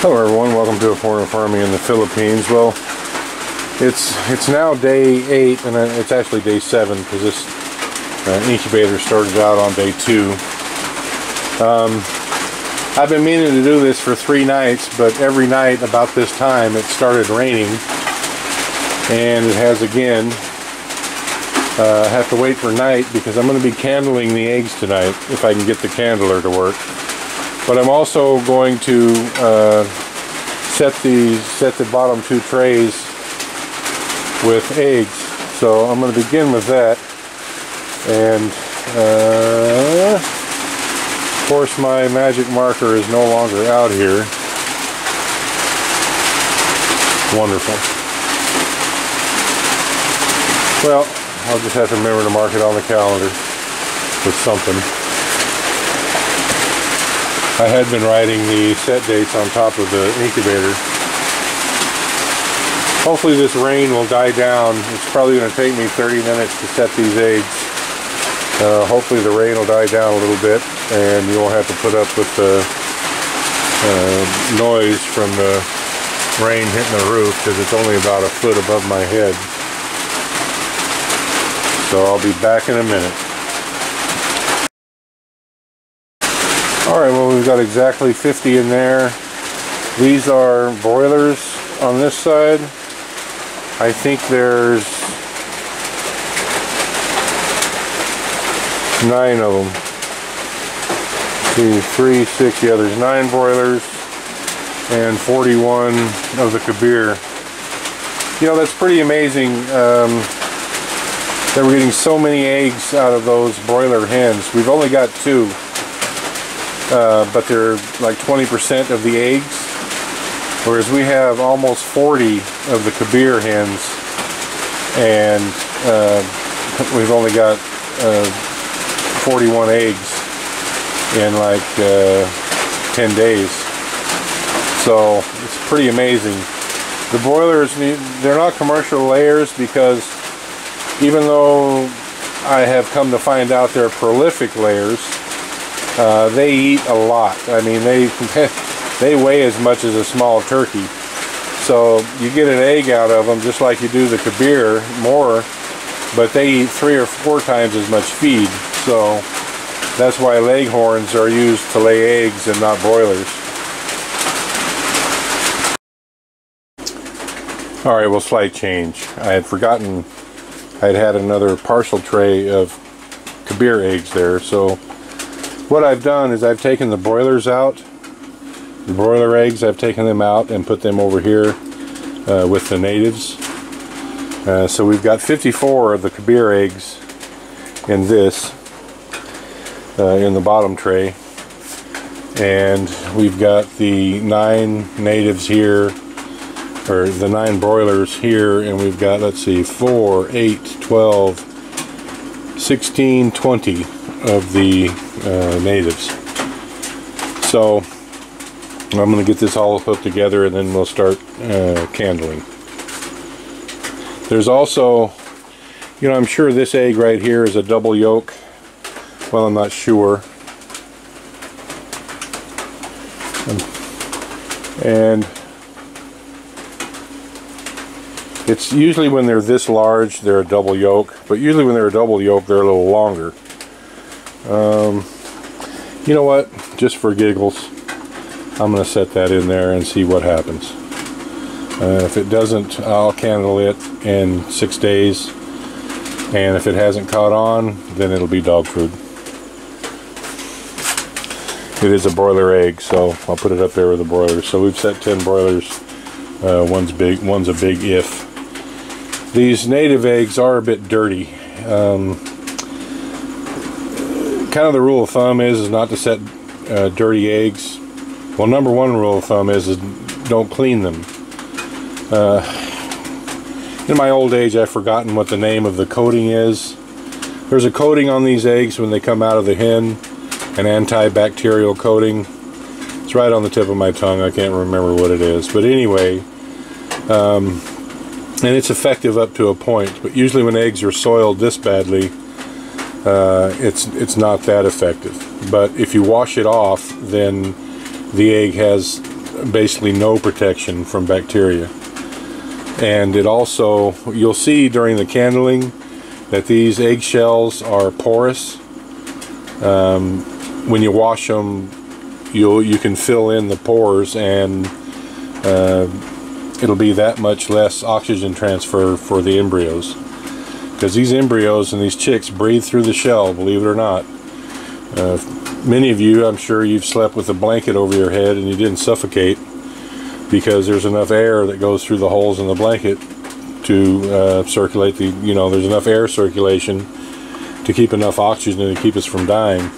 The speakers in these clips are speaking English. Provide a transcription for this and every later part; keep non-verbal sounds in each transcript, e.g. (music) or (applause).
Hello everyone, welcome to a foreign Farming in the Philippines. Well, it's it's now day eight, and it's actually day seven because this uh, incubator started out on day two. Um, I've been meaning to do this for three nights, but every night about this time it started raining, and it has again. Uh, I have to wait for night because I'm going to be candling the eggs tonight if I can get the candler to work. But I'm also going to uh, set the set the bottom two trays with eggs. So I'm going to begin with that. And uh, of course my magic marker is no longer out here. Wonderful. Well, I'll just have to remember to mark it on the calendar with something. I had been writing the set dates on top of the incubator. Hopefully this rain will die down. It's probably going to take me 30 minutes to set these eggs. Uh, hopefully the rain will die down a little bit and you won't have to put up with the uh, noise from the rain hitting the roof because it's only about a foot above my head. So I'll be back in a minute. Alright, well we've got exactly 50 in there. These are broilers on this side. I think there's nine of them. See, three, six, yeah, there's nine broilers and 41 of the Kabir. You know, that's pretty amazing um, that we're getting so many eggs out of those broiler hens. We've only got two uh, but they're like 20% of the eggs. Whereas we have almost 40 of the Kabir hens, and uh, we've only got uh, 41 eggs in like uh, 10 days. So it's pretty amazing. The broilers, they're not commercial layers because even though I have come to find out they're prolific layers, uh, they eat a lot. I mean, they (laughs) they weigh as much as a small turkey. So you get an egg out of them just like you do the Kabir, more, but they eat three or four times as much feed. So that's why leghorns are used to lay eggs and not broilers. All right, well, slight change. I had forgotten I'd had another partial tray of Kabir eggs there, so what I've done is I've taken the broilers out, the broiler eggs, I've taken them out and put them over here uh, with the natives. Uh, so we've got 54 of the Kabir eggs in this, uh, in the bottom tray. And we've got the nine natives here, or the nine broilers here, and we've got, let's see, 4, 8, 12, 16, 20 of the uh, natives. So I'm going to get this all hooked together and then we'll start uh, candling. There's also, you know, I'm sure this egg right here is a double yolk. Well, I'm not sure. And it's usually when they're this large, they're a double yolk. But usually when they're a double yolk, they're a little longer. Um, you know what? Just for giggles, I'm going to set that in there and see what happens. Uh, if it doesn't, I'll candle it in six days. And if it hasn't caught on, then it'll be dog food. It is a broiler egg, so I'll put it up there with the broilers. So we've set 10 broilers. Uh, one's big, one's a big if. These native eggs are a bit dirty. Um, kind of the rule of thumb is, is not to set uh, dirty eggs. Well, number one rule of thumb is, is don't clean them. Uh, in my old age, I've forgotten what the name of the coating is. There's a coating on these eggs when they come out of the hen, an antibacterial coating. It's right on the tip of my tongue. I can't remember what it is. But anyway, um, and it's effective up to a point. But usually when eggs are soiled this badly, uh, it's it's not that effective. But if you wash it off, then the egg has basically no protection from bacteria. And it also, you'll see during the candling that these eggshells are porous. Um, when you wash them, you'll you can fill in the pores and uh, it'll be that much less oxygen transfer for the embryos. Because these embryos and these chicks breathe through the shell, believe it or not. Uh, many of you, I'm sure you've slept with a blanket over your head and you didn't suffocate because there's enough air that goes through the holes in the blanket to uh, circulate the, you know, there's enough air circulation to keep enough oxygen to keep us from dying.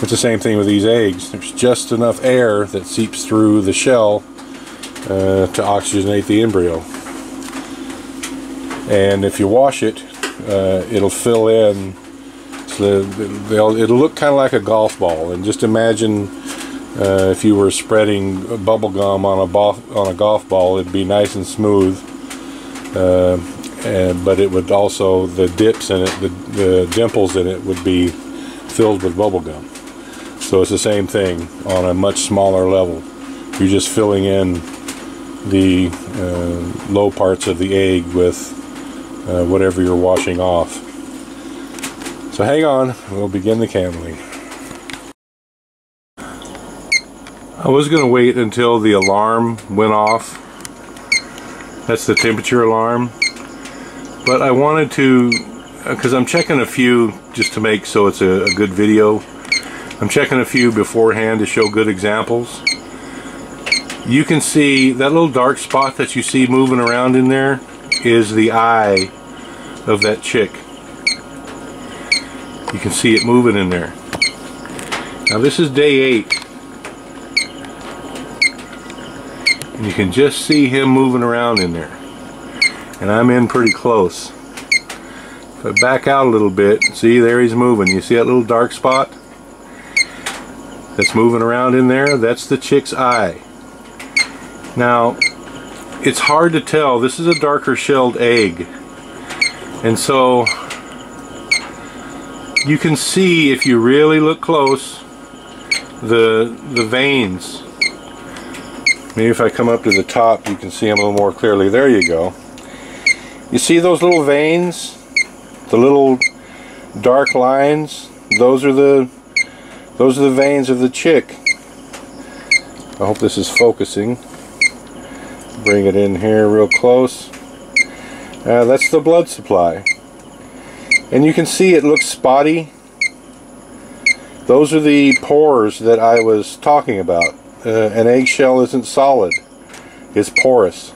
It's the same thing with these eggs. There's just enough air that seeps through the shell uh, to oxygenate the embryo. And if you wash it, uh, it'll fill in. So it'll look kind of like a golf ball. And just imagine uh, if you were spreading bubble gum on a on a golf ball, it'd be nice and smooth. Uh, and, but it would also the dips in it, the, the dimples in it, would be filled with bubble gum. So it's the same thing on a much smaller level. You're just filling in the uh, low parts of the egg with uh, whatever you're washing off. So hang on, we'll begin the candling. I was going to wait until the alarm went off. That's the temperature alarm. But I wanted to, because uh, I'm checking a few just to make so it's a, a good video. I'm checking a few beforehand to show good examples. You can see that little dark spot that you see moving around in there is the eye of that chick. You can see it moving in there. Now this is day eight. And you can just see him moving around in there. And I'm in pretty close. If I back out a little bit, see there he's moving. You see that little dark spot? That's moving around in there? That's the chick's eye. Now, it's hard to tell. This is a darker shelled egg. And so you can see if you really look close the the veins. Maybe if I come up to the top you can see them a little more clearly. There you go. You see those little veins? The little dark lines? Those are the those are the veins of the chick. I hope this is focusing bring it in here real close. Uh, that's the blood supply. And you can see it looks spotty. Those are the pores that I was talking about. Uh, an eggshell isn't solid. It's porous.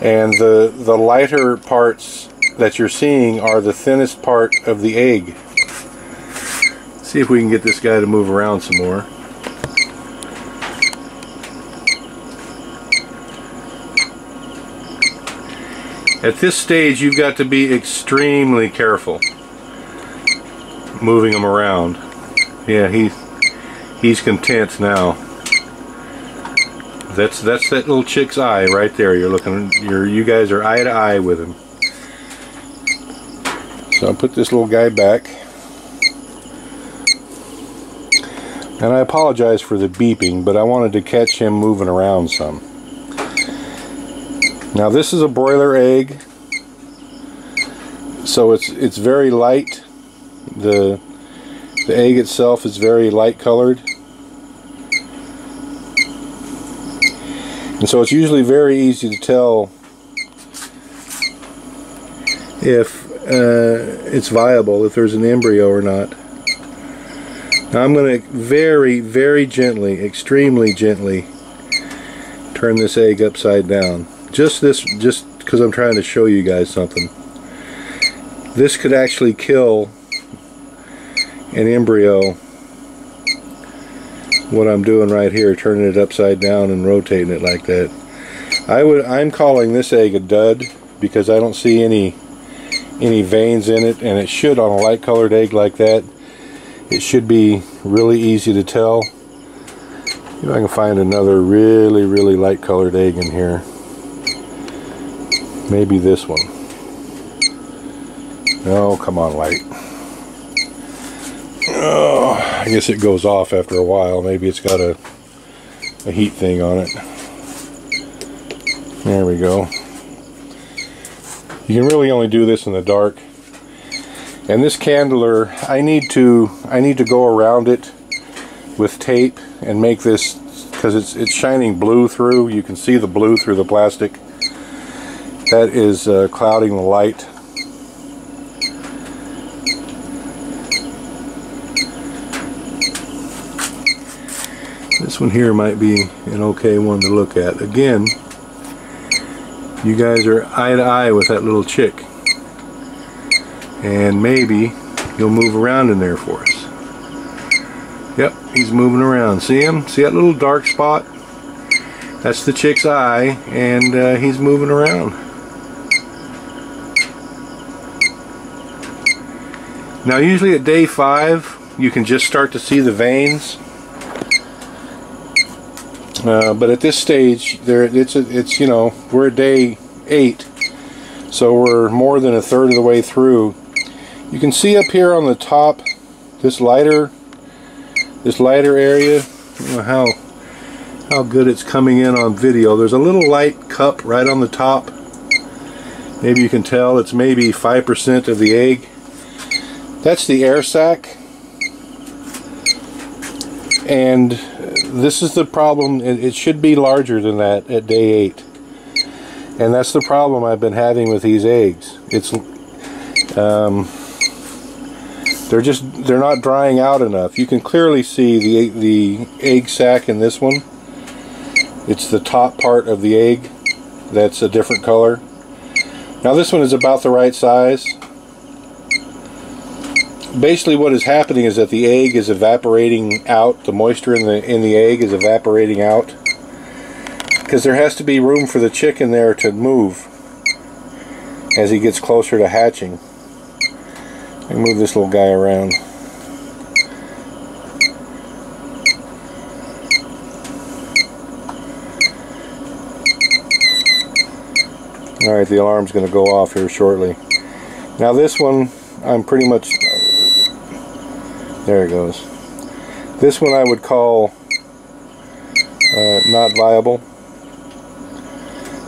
And the the lighter parts that you're seeing are the thinnest part of the egg. See if we can get this guy to move around some more At this stage, you've got to be extremely careful moving him around. Yeah, he's he's content now. That's that's that little chick's eye right there. You're looking. You're you guys are eye to eye with him. So I'll put this little guy back. And I apologize for the beeping, but I wanted to catch him moving around some. Now this is a broiler egg, so it's it's very light. The the egg itself is very light colored. And so it's usually very easy to tell if uh, it's viable, if there's an embryo or not. Now I'm going to very, very gently, extremely gently turn this egg upside down just this just because I'm trying to show you guys something. This could actually kill an embryo. What I'm doing right here turning it upside down and rotating it like that. I would I'm calling this egg a dud because I don't see any any veins in it and it should on a light colored egg like that it should be really easy to tell. If I can find another really really light colored egg in here Maybe this one. Oh, come on, light. Oh, I guess it goes off after a while. Maybe it's got a a heat thing on it. There we go. You can really only do this in the dark. And this candler, I need to I need to go around it with tape and make this because it's it's shining blue through. You can see the blue through the plastic. That is uh, clouding the light. This one here might be an okay one to look at. Again, you guys are eye to eye with that little chick. And maybe he'll move around in there for us. Yep, he's moving around. See him? See that little dark spot? That's the chick's eye, and uh, he's moving around. Now usually at day five, you can just start to see the veins. Uh, but at this stage, there it's it's you know we're at day eight, so we're more than a third of the way through. You can see up here on the top, this lighter, this lighter area. How how good it's coming in on video. There's a little light cup right on the top. Maybe you can tell it's maybe five percent of the egg. That's the air sac, and this is the problem. It should be larger than that at day eight. And that's the problem I've been having with these eggs. It's um, they're just they're not drying out enough. You can clearly see the the egg sac in this one. It's the top part of the egg that's a different color. Now this one is about the right size basically what is happening is that the egg is evaporating out the moisture in the in the egg is evaporating out because there has to be room for the chicken there to move as he gets closer to hatching. I move this little guy around. Alright the alarm's going to go off here shortly. Now this one I'm pretty much there it goes. This one I would call uh, not viable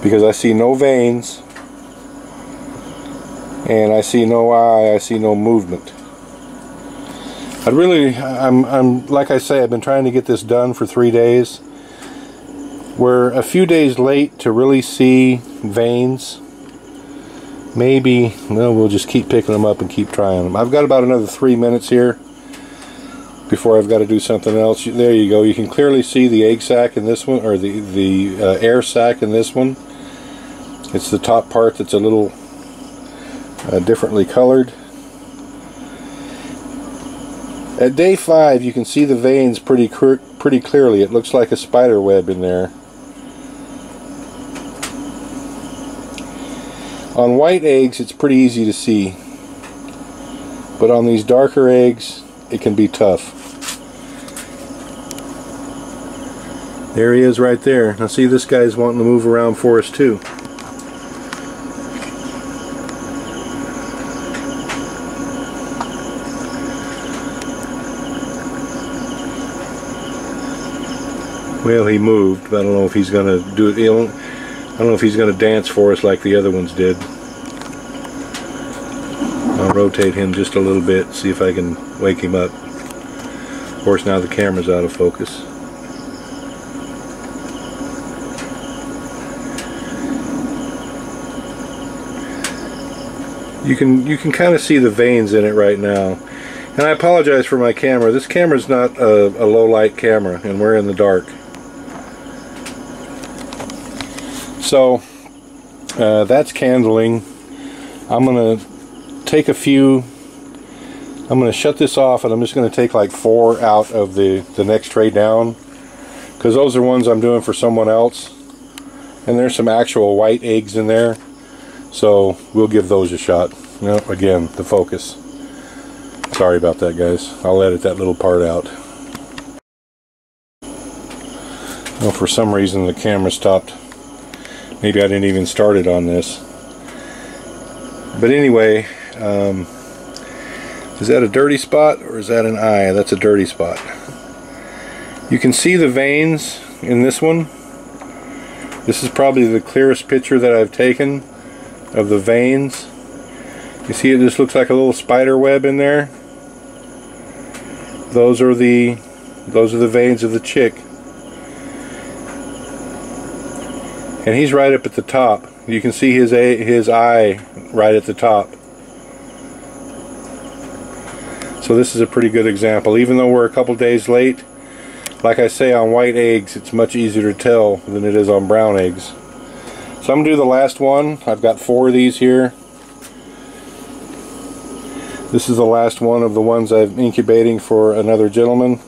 because I see no veins and I see no eye, I see no movement. I really, I'm, I'm, like I say, I've been trying to get this done for three days. We're a few days late to really see veins. Maybe, no, we'll just keep picking them up and keep trying them. I've got about another three minutes here before I've got to do something else. There you go. You can clearly see the egg sac in this one, or the, the uh, air sac in this one. It's the top part that's a little uh, differently colored. At day 5 you can see the veins pretty pretty clearly. It looks like a spider web in there. On white eggs it's pretty easy to see. But on these darker eggs it can be tough. There he is right there. Now see this guy's wanting to move around for us too. Well, he moved, but I don't know if he's going to do it. I don't know if he's going to dance for us like the other ones did. Rotate him just a little bit, see if I can wake him up. Of course, now the camera's out of focus. you can you can kind of see the veins in it right now and I apologize for my camera this camera is not a, a low light camera and we're in the dark so uh, that's candling I'm gonna take a few I'm gonna shut this off and I'm just gonna take like four out of the the next tray down because those are ones I'm doing for someone else and there's some actual white eggs in there so we'll give those a shot. Know, again, the focus. Sorry about that, guys. I'll edit that little part out. Well, for some reason the camera stopped. Maybe I didn't even start it on this. But anyway, um, is that a dirty spot or is that an eye? That's a dirty spot. You can see the veins. in this one. This is probably the clearest picture that I've taken of the veins. You see it just looks like a little spider web in there. Those are the those are the veins of the chick. And he's right up at the top. You can see his his eye right at the top. So this is a pretty good example. Even though we're a couple days late, like I say on white eggs, it's much easier to tell than it is on brown eggs. So I'm going to do the last one. I've got four of these here. This is the last one of the ones I'm incubating for another gentleman.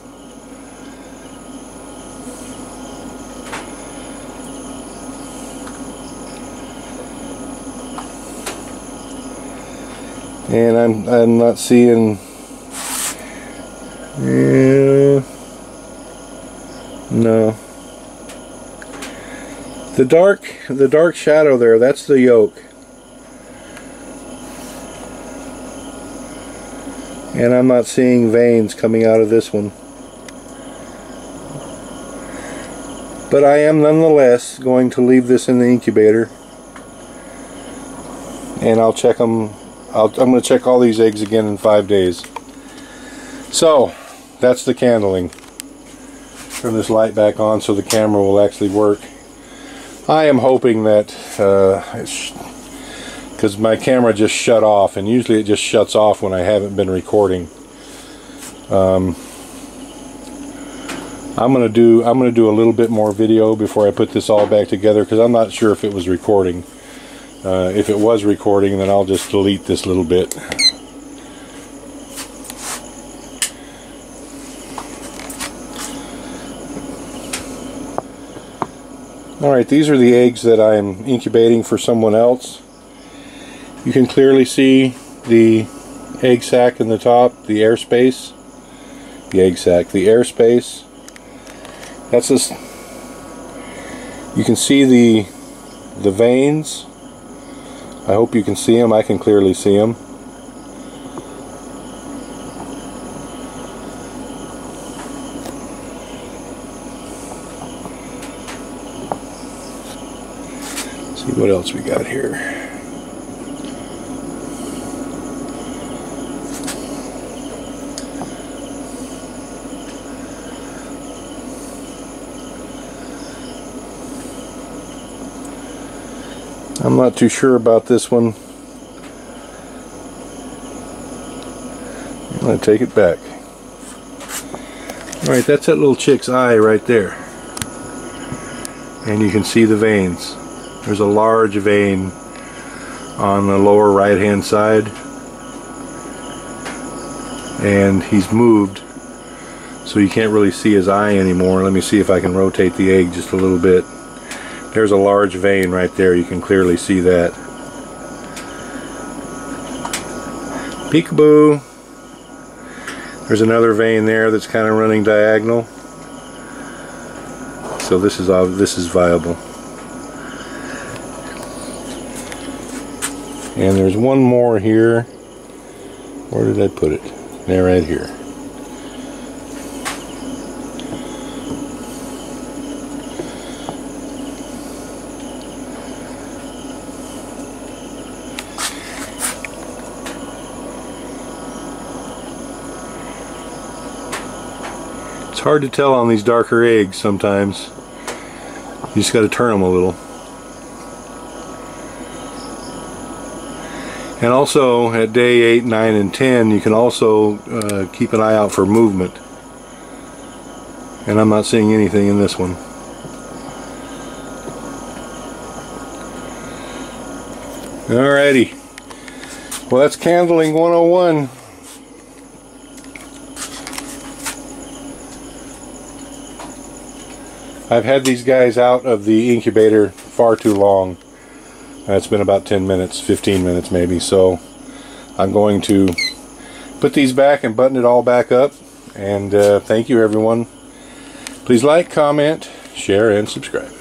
And I'm, I'm not seeing yeah. No. The dark, the dark shadow there, that's the yolk. And I'm not seeing veins coming out of this one. But I am nonetheless going to leave this in the incubator. And I'll check them. I'll, I'm going to check all these eggs again in five days. So, that's the candling. Turn this light back on so the camera will actually work. I am hoping that, because uh, my camera just shut off, and usually it just shuts off when I haven't been recording. Um, I'm gonna do I'm gonna do a little bit more video before I put this all back together because I'm not sure if it was recording. Uh, if it was recording, then I'll just delete this little bit. Alright, these are the eggs that I'm incubating for someone else. You can clearly see the egg sac in the top, the airspace. The egg sac, the airspace. That's this. You can see the the veins. I hope you can see them. I can clearly see them. See what else we got here. I'm not too sure about this one. I'm going to take it back. Alright, that's that little chick's eye right there. And you can see the veins. There's a large vein on the lower right hand side and he's moved so you can't really see his eye anymore. Let me see if I can rotate the egg just a little bit. There's a large vein right there. You can clearly see that. Peekaboo. There's another vein there that's kind of running diagonal. So this is this is viable. And there's one more here. Where did I put it? There, right here. It's hard to tell on these darker eggs sometimes. You just got to turn them a little. And also at day 8, 9, and 10 you can also uh, keep an eye out for movement. And I'm not seeing anything in this one. Alrighty. Well that's candling 101. I've had these guys out of the incubator far too long. It's been about 10 minutes, 15 minutes maybe, so I'm going to put these back and button it all back up. And uh, thank you everyone. Please like, comment, share, and subscribe.